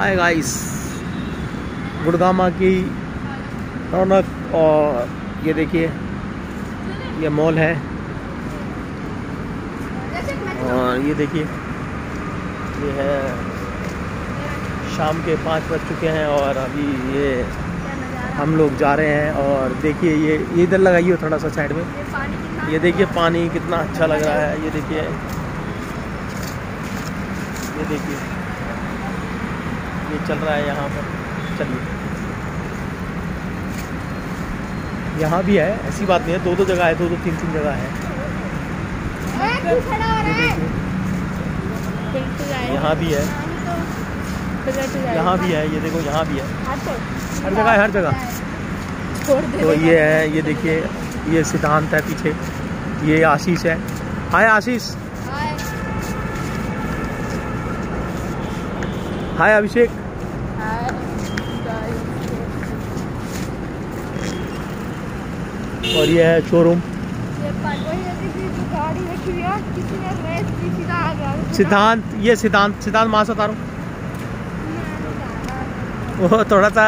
Hi guys गुड़गामा की रौनक और ये देखिए, ये मॉल है। और ये देखिए, ये है, शाम के पाँच बज चुके हैं और अभी ये हम लोग जा रहे हैं और देखिए ये ये इधर लगाइए थोड़ा सा साइड में। ये देखिए पानी कितना अच्छा लग रहा है। ये देखिए ये देखिए। ये चल रहा है यहाँ पर। चलिए। यहाँ भी है ऐसी बात नहीं है दो दो जगह है दो दो तीन तीन जगह है। यहाँ भी है। यहाँ भी है ये देखो यहाँ भी है। हर जगह है हर जगह। तो ये है ये देखिए ये सिद्धांत है पीछे। ये आशीष है। हाय आशीष। हाय अभिषेक। और ये है शोरूम सिद्धांत, ये सिद्धांत सिद्धांत वहाँ से उतारो वो थोड़ा सा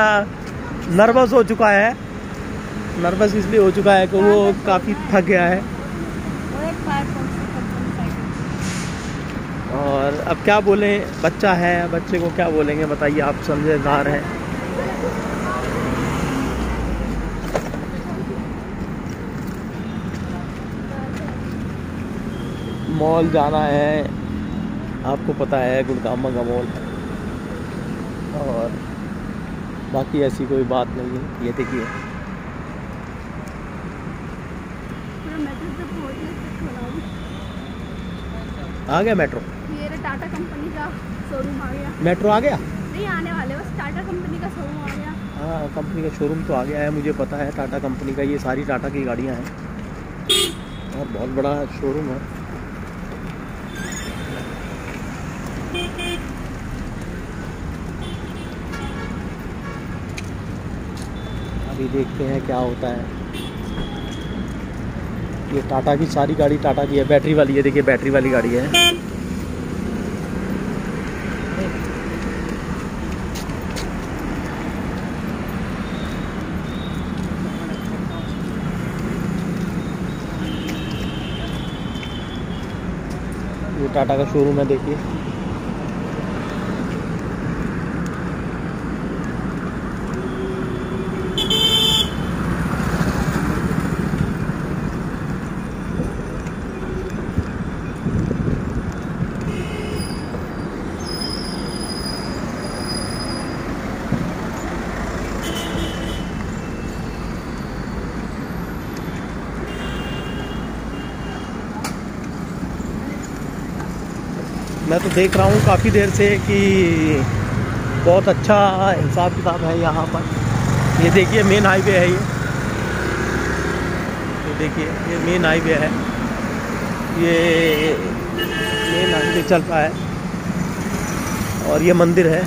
नर्वस हो चुका है। नर्वस इसलिए हो चुका है कि वो काफ़ी थक गया है। और अब क्या बोलें, बच्चा है, बच्चे को क्या बोलेंगे, बताइए, आप समझदार हैं। मॉल जाना है। आपको पता है गुड़गामा का मॉल और बाकी ऐसी कोई बात नहीं है। ये देखिए। आ गया मेट्रो ये टाटा कंपनी का शोरूम आ गया। मेट्रो आ गया? नहीं आने वाले बस टाटा कंपनी का शोरूम आ गया। हाँ कंपनी का शोरूम तो आ गया है मुझे पता है। टाटा कंपनी का ये सारी टाटा की गाड़ियाँ हैं। और बहुत बड़ा शोरूम है। अभी देखते हैं क्या होता है। ये टाटा की सारी गाड़ी, टाटा की है। बैटरी वाली है, देखिए बैटरी वाली गाड़ी है। ये टाटा का शोरूम है, देखिए। मैं तो देख रहा हूँ काफ़ी देर से कि बहुत अच्छा हिसाब किताब है यहाँ पर। ये देखिए मेन हाईवे है ये। ये देखिए, ये मेन हाईवे है। ये मेन हाईवे चल रहा है। और ये मंदिर है।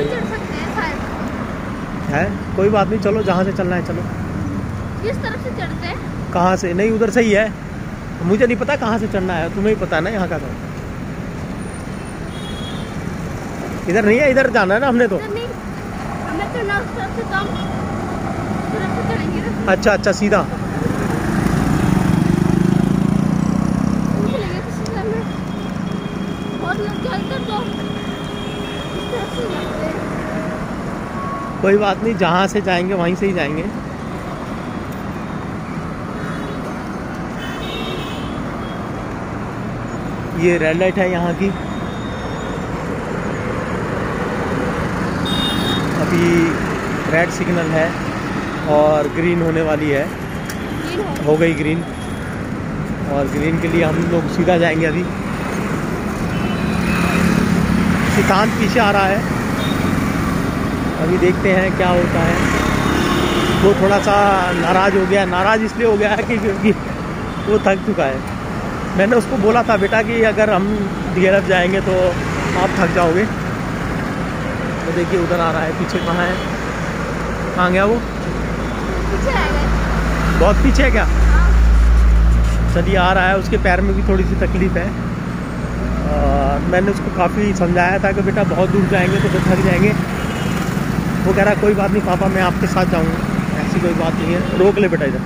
है चढ़ सकते हैं शायद। है? कोई बात नहीं चलो जहाँ से चलना है चलो। किस तरफ़ से चढ़ते हैं? कहाँ से? नहीं उधर से ही है। मुझे नहीं पता कहाँ से चढ़ना है तुम्हें ही पता है ना यहाँ का इधर नहीं है इधर जाना है ना हमने तो। हमें तो अच्छा अच्छा सीधा पूछ लेंगे किसी से हमें बहुत लोग चलते तो इस तरफ़ से जाते हैं कोई बात नहीं जहाँ से जाएँगे वहीं से ही जाएँगे। ये रेड लाइट है यहाँ की। अभी रेड सिग्नल है और ग्रीन होने वाली है। हो। गई ग्रीन और ग्रीन के लिए हम लोग सीधा जाएँगे अभी। सिद्धांत पीछे आ रहा है। अभी देखते हैं क्या होता है। वो थोड़ा सा नाराज़ हो गया। नाराज़ इसलिए हो गया है कि क्योंकि वो थक चुका है। मैंने उसको बोला था बेटा कि अगर हम डी जाएँगे तो आप थक जाओगे। तो देखिए उधर आ रहा है पीछे कहाँ है? कहाँ गया वो? बहुत पीछे है क्या? हाँ। चलिए आ रहा है उसके पैर में भी थोड़ी सी तकलीफ़ है। और मैंने उसको काफ़ी समझाया था कि बेटा बहुत दूर जाएँगे तो फिर थक जाएँगे। वो कह रहा कोई बात नहीं, पापा, मैं आपके साथ जाऊँगा। ऐसी कोई बात नहीं है। रोक ले बेटा इधर।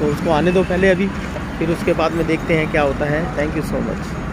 तो उसको आने दो पहले अभी, फिर उसके बाद में देखते हैं क्या होता है। Thank you so much